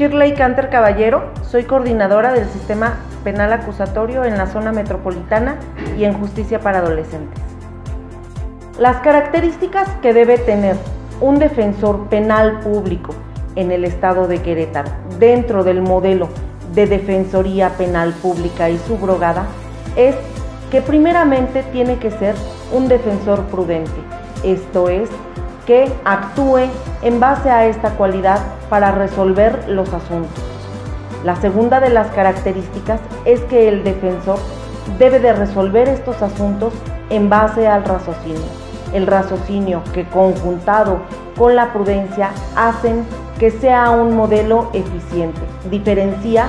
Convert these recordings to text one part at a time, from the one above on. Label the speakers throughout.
Speaker 1: Shirley Canter Caballero, soy coordinadora del Sistema Penal Acusatorio en la zona metropolitana y en justicia para adolescentes. Las características que debe tener un defensor penal público en el estado de Querétaro dentro del modelo de Defensoría Penal Pública y subrogada es que primeramente tiene que ser un defensor prudente, esto es, que actúe en base a esta cualidad para resolver los asuntos. La segunda de las características es que el defensor debe de resolver estos asuntos en base al raciocinio. El raciocinio que conjuntado con la prudencia hacen que sea un modelo eficiente, diferencia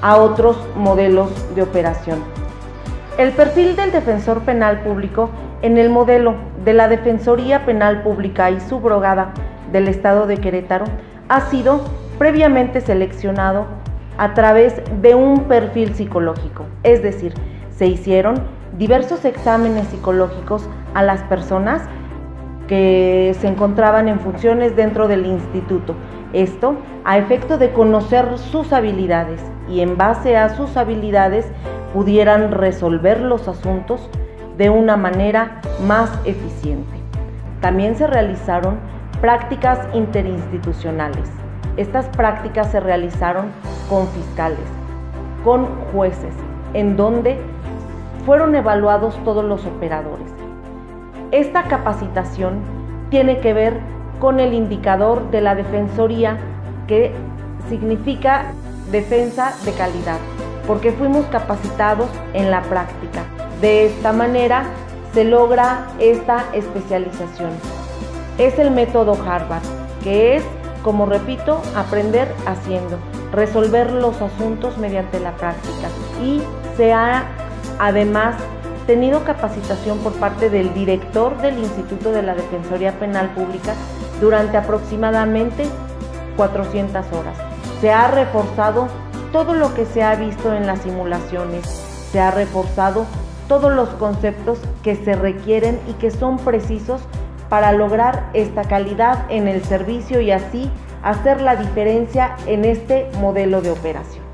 Speaker 1: a otros modelos de operación. El perfil del defensor penal público en el modelo de la Defensoría Penal Pública y subrogada del Estado de Querétaro ha sido previamente seleccionado a través de un perfil psicológico, es decir, se hicieron diversos exámenes psicológicos a las personas que se encontraban en funciones dentro del instituto. Esto a efecto de conocer sus habilidades y en base a sus habilidades pudieran resolver los asuntos de una manera más eficiente. También se realizaron prácticas interinstitucionales. Estas prácticas se realizaron con fiscales, con jueces, en donde fueron evaluados todos los operadores. Esta capacitación tiene que ver con el indicador de la defensoría que significa defensa de calidad, porque fuimos capacitados en la práctica. De esta manera se logra esta especialización. Es el método Harvard, que es, como repito, aprender haciendo, resolver los asuntos mediante la práctica y se ha además tenido capacitación por parte del director del Instituto de la Defensoría Penal Pública durante aproximadamente 400 horas. Se ha reforzado todo lo que se ha visto en las simulaciones, se ha reforzado todos los conceptos que se requieren y que son precisos para lograr esta calidad en el servicio y así hacer la diferencia en este modelo de operación.